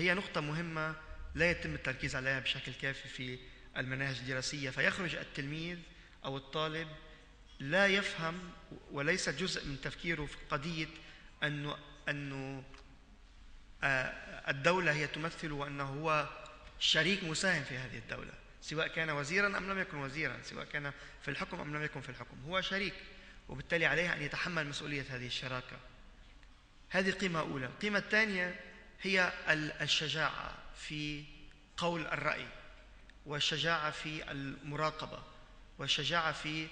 فهي نقطة مهمة لا يتم التركيز عليها بشكل كافي في المناهج الدراسية فيخرج التلميذ أو الطالب لا يفهم وليس جزء من تفكيره في قضية أنه أنه آه، الدولة هي تمثل وأنه هو شريك مساهم في هذه الدولة سواء كان وزيرا أم لم يكن وزيرا سواء كان في الحكم أم لم يكن في الحكم هو شريك وبالتالي عليه أن يتحمل مسؤولية هذه الشراكة. هذه قيمة أولى. القيمة الثانية هي الشجاعة في قول الرأي والشجاعة في المراقبة والشجاعة في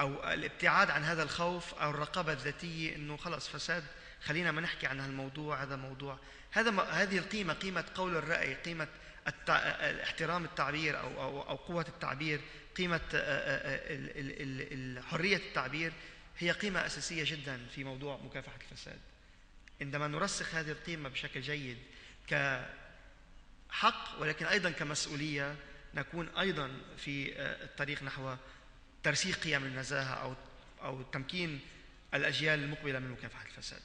أو الابتعاد عن هذا الخوف أو الرقابة الذاتية أنه خلص فساد. خلينا ما نحكي عن هالموضوع هذا موضوع. هذا هذه القيمة قيمة قول الرأي قيمة التع... احترام التعبير أو, أو, أو قوة التعبير قيمة حرية التعبير هي قيمة أساسية جدا في موضوع مكافحة الفساد. عندما نرسخ هذه القيمة بشكل جيد كحق ولكن أيضا كمسؤولية نكون أيضا في الطريق نحو ترسيخ قيم النزاهة أو أو تمكين الأجيال المقبلة من مكافحة الفساد.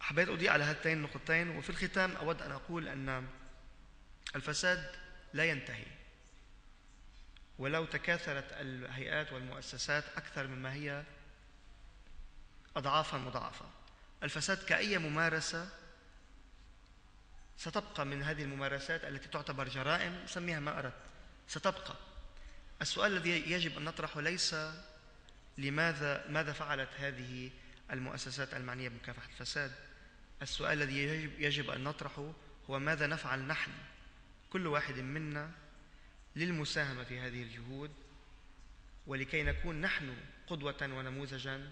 حبيت أضيء على هاتين النقطتين وفي الختام أود أن أقول أن الفساد لا ينتهي ولو تكاثرت الهيئات والمؤسسات أكثر مما هي أضعافا مضاعفة الفساد كأي ممارسة ستبقى من هذه الممارسات التي تعتبر جرائم سميها ما أردت. ستبقى. السؤال الذي يجب أن نطرحه ليس لماذا ماذا فعلت هذه المؤسسات المعنية بمكافحة الفساد. السؤال الذي يجب, يجب أن نطرحه هو ماذا نفعل نحن كل واحد منا للمساهمة في هذه الجهود ولكي نكون نحن قدوة ونموذجا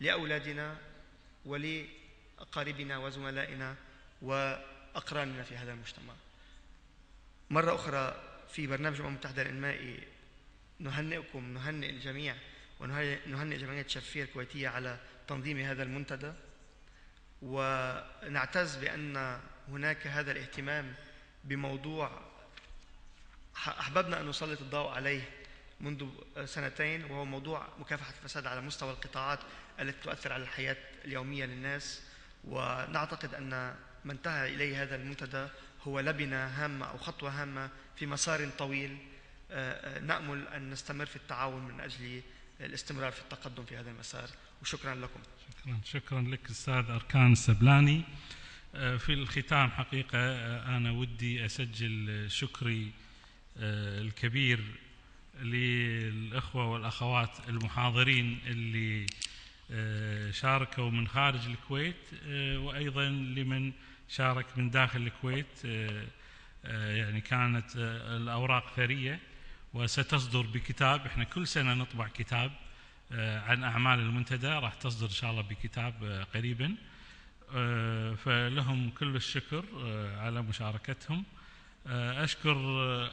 لأولادنا ولأقاربنا وزملائنا وأقراننا في هذا المجتمع. مرة أخرى في برنامج الأمم المتحدة الإنمائي نهنئكم نهنئ الجميع ونهنئ جمعية شفير الكويتية على تنظيم هذا المنتدى. ونعتز بأن هناك هذا الاهتمام بموضوع أحببنا أن نسلط الضوء عليه. منذ سنتين وهو موضوع مكافحة الفساد على مستوى القطاعات التي تؤثر على الحياة اليومية للناس. ونعتقد أن ما انتهى إليه هذا المنتدى هو لبنة هامة أو خطوة هامة في مسار طويل. نأمل أن نستمر في التعاون من أجل الاستمرار في التقدم في هذا المسار. وشكرا لكم. شكرا شكرا لك أستاذ أركان السبلاني في الختام حقيقة أنا ودي أسجل شكري الكبير للأخوة والأخوات المحاضرين اللي شاركوا من خارج الكويت وأيضا لمن شارك من داخل الكويت يعني كانت الأوراق ثرية وستصدر بكتاب. إحنا كل سنة نطبع كتاب عن أعمال المنتدى. راح تصدر إن شاء الله بكتاب قريبا. فلهم كل الشكر على مشاركتهم. أشكر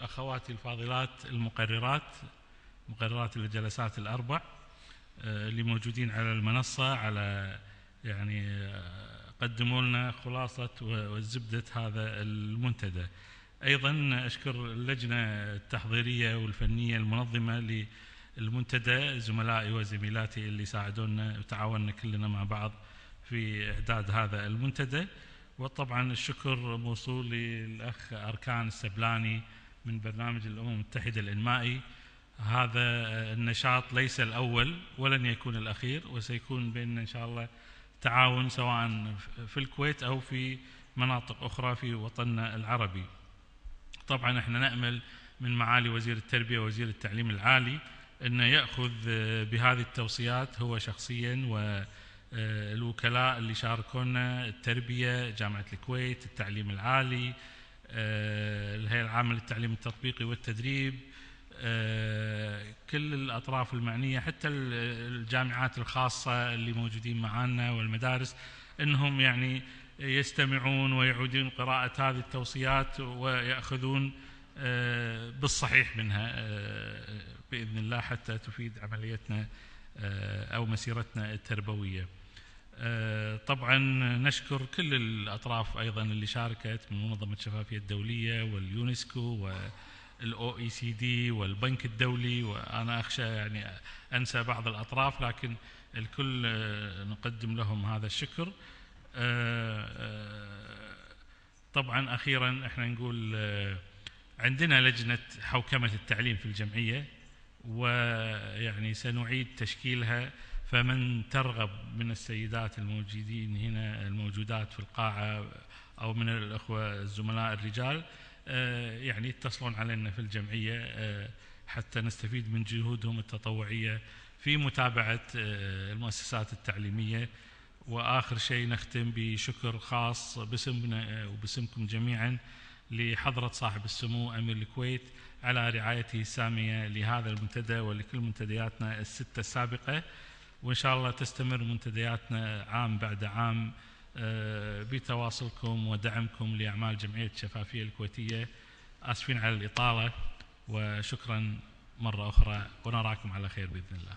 أخواتي الفاضلات المقررات مقررات الجلسات الأربع اللي موجودين على المنصة على يعني قدموا لنا خلاصة وزبدة هذا المنتدى. أيضا أشكر اللجنة التحضيرية والفنية المنظمة للمنتدى زملائي وزميلاتي اللي ساعدونا وتعاوننا كلنا مع بعض في إعداد هذا المنتدى. وطبعا الشكر موصول للأخ أركان السبلاني من برنامج الأمم المتحدة الإنمائي. هذا النشاط ليس الأول ولن يكون الأخير وسيكون بيننا إن شاء الله تعاون سواء في الكويت أو في مناطق أخرى في وطننا العربي. طبعا إحنا نأمل من معالي وزير التربية ووزير التعليم العالي أنه يأخذ بهذه التوصيات هو شخصيا والوكلاء اللي شاركونا التربية جامعة الكويت التعليم العالي الهيئة العامة للتعليم التطبيقي والتدريب كل الأطراف المعنية حتى الجامعات الخاصة اللي موجودين معنا والمدارس أنهم يعني يستمعون ويعودون قراءة هذه التوصيات ويأخذون بالصحيح منها بإذن الله حتى تفيد عمليتنا أو مسيرتنا التربوية. طبعا نشكر كل الأطراف أيضا اللي شاركت من منظمة الشفافية الدولية واليونسكو وال OECD والبنك الدولي وأنا أخشى يعني أنسى بعض الأطراف لكن الكل نقدم لهم هذا الشكر. طبعا أخيرا إحنا نقول آه، عندنا لجنة حوكمة التعليم في الجمعية ويعني سنعيد تشكيلها فمن ترغب من السيدات الموجودين هنا الموجودات في القاعة أو من الأخوة الزملاء الرجال آه، يعني يتصلون علينا في الجمعية آه، حتى نستفيد من جهودهم التطوعية في متابعة آه، المؤسسات التعليمية. وآخر شيء نختم بشكر خاص باسمنا وباسمكم جميعا لحضرة صاحب السمو أمير الكويت على رعايته السامية لهذا المنتدى ولكل منتدياتنا الستة السابقة. وإن شاء الله تستمر منتدياتنا عام بعد عام آه، بتواصلكم ودعمكم لأعمال جمعية الشفافية الكويتية. آسفين على الإطالة وشكرا مرة أخرى ونراكم على خير بإذن الله.